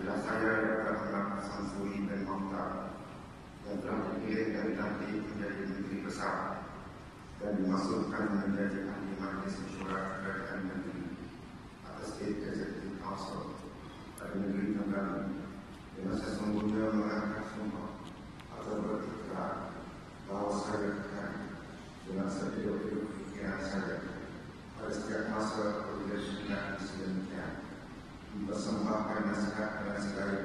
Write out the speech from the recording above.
adalah saya. Ahmad Samsuri bin Mokhtar yang telah dipilih dan dilantik menjadi Menteri Besar dan dimasukkan menjadi ahli majlis mesyuarat kerajaan negeri atau State Executive Council pada negeri Terengganu dengan sesungguhnya mengangkat sumpah atau berikrar bahawa saya akan dengan sehidup-hidup fikiran saya pada setiap masa syariat sedemikian bersempahkan dan sekali